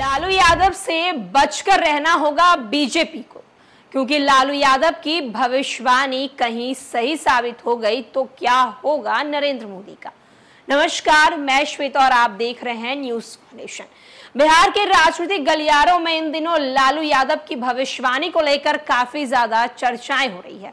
लालू यादव से बचकर रहना होगा बीजेपी को। क्योंकि लालू यादव की भविष्यवाणी कहीं सही साबित हो गई तो क्या होगा नरेंद्र मोदी का? नमस्कार, मैं श्वेता और आप देख रहे हैं न्यूज़ नेशन बिहार के राजनीतिक गलियारों में इन दिनों लालू यादव की भविष्यवाणी को लेकर काफ़ी ज़्यादा चर्चाएँ हो रही है।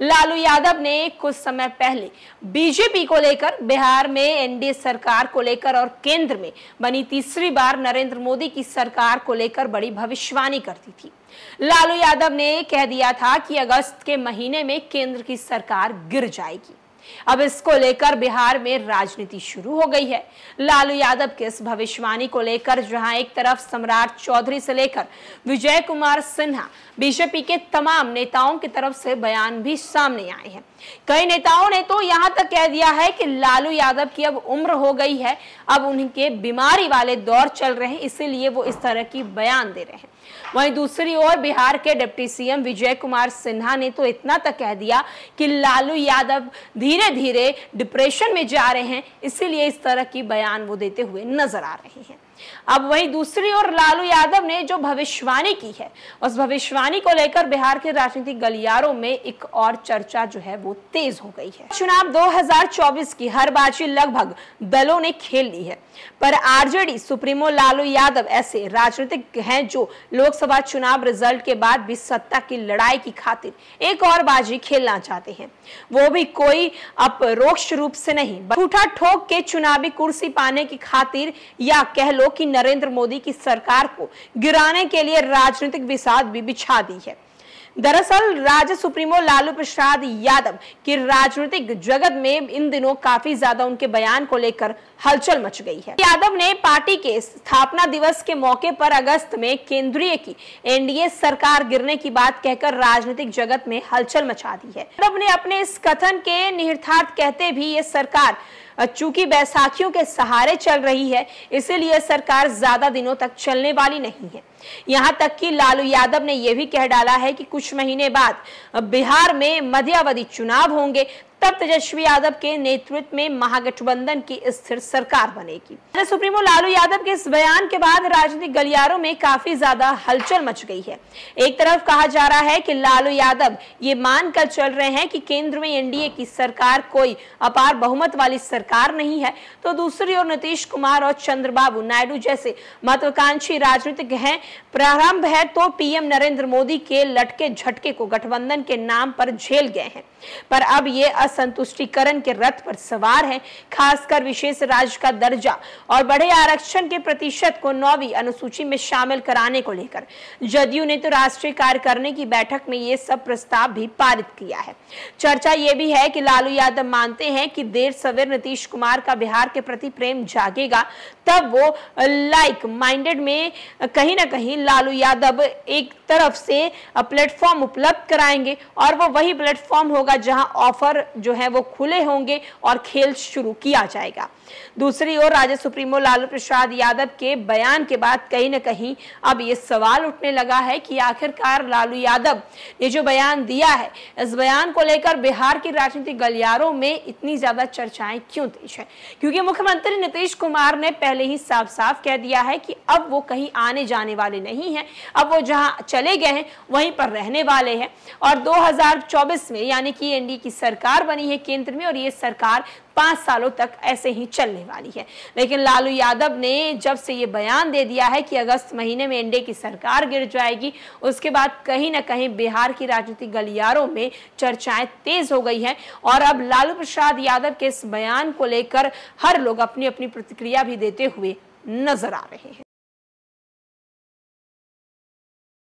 लालू यादव ने कुछ समय पहले बीजेपी को लेकर, बिहार में एनडीए सरकार को लेकर और केंद्र में बनी तीसरी बार नरेंद्र मोदी की सरकार को लेकर बड़ी भविष्यवाणी करती थी। लालू यादव ने कह दिया था कि अगस्त के महीने में केंद्र की सरकार गिर जाएगी। अब इसको लेकर बिहार में राजनीति शुरू हो गई है। लालू यादव के इस भविष्यवाणी को लेकर जहाँ एक तरफ़ सम्राट चौधरी से लेकर विजय कुमार सिन्हा, बीजेपी के तमाम नेताओं की तरफ़ से बयान भी सामने आए हैं। कई नेताओं ने तो यहाँ तक कह दिया है कि लालू यादव की अब उम्र हो गई है, अब उनके बीमारी वाले दौर चल रहे हैं, इसीलिए वो इस तरह की बयान दे रहे हैं। वहीं दूसरी ओर बिहार के डिप्टी सीएम विजय कुमार सिन्हा ने तो इतना तक कह दिया कि लालू यादव धीरे धीरे डिप्रेशन में जा रहे हैं, इसीलिए इस तरह की बयान वो देते हुए नज़र आ रहे हैं। अब वही दूसरी ओर लालू यादव ने जो भविष्यवाणी की है, उस भविष्यवाणी को लेकर बिहार के राजनीतिक गलियारों में एक और चर्चा जो है वो तेज हो गई है। चुनाव 2024 की हर बाजी लगभग दलों ने खेल ली है, पर आरजेडी, सुप्रीमो, लालू यादव ऐसे राजनीतिक हैं जो लोकसभा चुनाव रिज़ल्ट के बाद भी सत्ता की लड़ाई की खातिर एक और बाजी खेलना चाहते हैं। वो भी कोई अपरोक्ष रूप से नहीं झूठा ठोक के चुनावी कुर्सी पाने की खातिर या कह लो कि नरेंद्र मोदी की सरकार को गिराने के लिए राजनीतिक विषाद भी बिछा दी है। दरअसल, राज्य सुप्रीमो लालू प्रसाद यादव की राजनीतिक जगत में इन दिनों काफ़ी ज़्यादा उनके बयान को लेकर हलचल मच गई है। यादव ने पार्टी के स्थापना दिवस के मौके पर अगस्त में केंद्रीय की एनडीए सरकार गिरने की बात कहकर राजनीतिक जगत में हलचल मचा दी है। यादव ने अपने इस कथन के निहितार्थ कहते भी ये सरकार चूँकि बैसाखियों के सहारे चल रही है, इसीलिए सरकार ज़्यादा दिनों तक चलने वाली नहीं है। यहाँ तक कि लालू यादव ने यह भी कह डाला है कि कुछ महीने बाद बिहार में मध्यावधि चुनाव होंगे तब तेजस्वी यादव के नेतृत्व में महागठबंधन की स्थिर सरकार बनेगी। सुप्रीमो लालू यादव के इस बयान के बाद राजनीतिक गलियारों में काफ़ी ज़्यादा हलचल मच गई है। एक तरफ़ कहा जा रहा है कि लालू यादव ये मानकर चल रहे हैं कि केंद्र में एनडीए की सरकार कोई अपार बहुमत वाली सरकार नहीं है। तो दूसरी ओर नीतीश कुमार और चंद्रबाबू नायडू जैसे महत्वाकांक्षी राजनीतिक हैं। प्रारंभ है तो पीएम नरेंद्र मोदी के लटके झटके को गठबंधन के नाम पर झेल गए हैं। पर अब ये असंतुष्टिकरण के रथ पर सवार है, खासकर विशेष राज्य का दर्जा और बड़े आरक्षण के प्रतिशत को नौवीं अनुसूची में शामिल कराने को लेकर। जदयू ने तो राष्ट्रीय कार्यकारिणी की बैठक में ये सब प्रस्ताव भी पारित किया है। चर्चा ये भी है कि लालू यादव मानते हैं कि देर सवेर नीतीश कुमार का बिहार के प्रति प्रेम जागेगा, तब वो लाइक माइंडेड में कहीं ना कहीं लालू यादव एक तरफ़ से प्लेटफॉर्म उपलब्ध कराएँगे और वो वही प्लेटफॉर्म होगा जहाँ ऑफ़र जो है वो खुले होंगे और खेल शुरू किया जाएगा। दूसरी ओर राज्य सुप्रीमो लालू प्रसाद यादव के बयान के बाद कहीं ना कहीं अब ये सवाल उठने लगा है कि आखिरकार लालू यादव ने जो बयान दिया है, इस बयान को लेकर बिहार की राजनीतिक गलियारों में इतनी ज़्यादा चर्चाएँ क्यों तेज है? क्योंकि मुख्यमंत्री नीतीश कुमार ने पहले ही साफ़ साफ़ कह दिया है कि अब वो कहीं आने जाने वाले नहीं है, अब वो जहाँ चले गए हैं, वहीं पर रहने वाले हैं। और 2024 में यानी कि एनडीए की सरकार बनी है केंद्र में और ये सरकार पाँच सालों तक ऐसे ही चलने वाली है। लेकिन लालू यादव ने जब से ये बयान दे दिया है कि अगस्त महीने में एनडीए की सरकार गिर जाएगी, उसके बाद कहीं ना कहीं बिहार की राजनीतिक गलियारों में चर्चाएँ तेज हो गई है। और अब लालू प्रसाद यादव के इस बयान को लेकर हर लोग अपनी अपनी प्रतिक्रिया भी देते हुए नज़र आ रहे हैं।